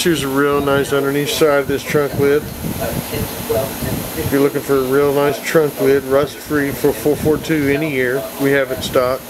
Here's a real nice underneath side of this trunk lid. If you're looking for a real nice trunk lid, rust free for 442 any year, we have it stocked.